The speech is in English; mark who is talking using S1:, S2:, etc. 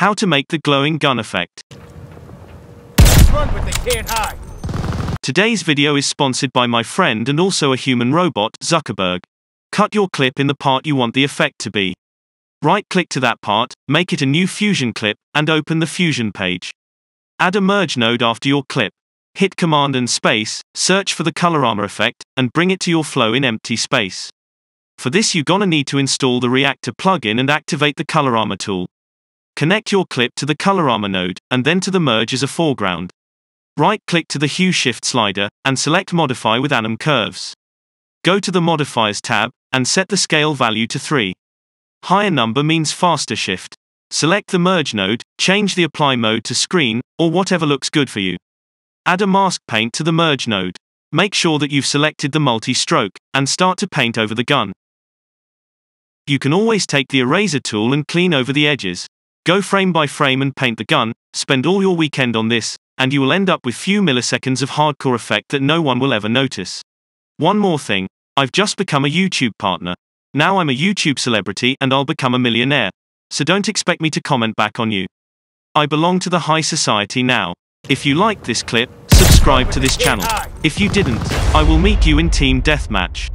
S1: How to make the glowing gun effect. Today's video is sponsored by my friend and also a human robot, Zuckerberg. Cut your clip in the part you want the effect to be. Right-click to that part, make it a new Fusion clip, and open the Fusion page. Add a merge node after your clip. Hit Command and Space, search for the Colorama effect, and bring it to your flow in empty space. For this you're gonna need to install the Reactor plugin and activate the Colorama tool. Connect your clip to the Colorama node, and then to the merge as a foreground. Right-click to the Hue Shift slider, and select Modify with Anim Curves. Go to the Modifiers tab, and set the scale value to 3. Higher number means faster shift. Select the Merge node, change the Apply mode to Screen, or whatever looks good for you. Add a mask paint to the Merge node. Make sure that you've selected the multi-stroke, and start to paint over the gun. You can always take the eraser tool and clean over the edges. Go frame by frame and paint the gun, spend all your weekend on this, and you will end up with few milliseconds of hardcore effect that no one will ever notice. One more thing, I've just become a YouTube partner. Now I'm a YouTube celebrity and I'll become a millionaire. So don't expect me to comment back on you. I belong to the high society now. If you liked this clip, subscribe to this channel. If you didn't, I will meet you in Team Deathmatch.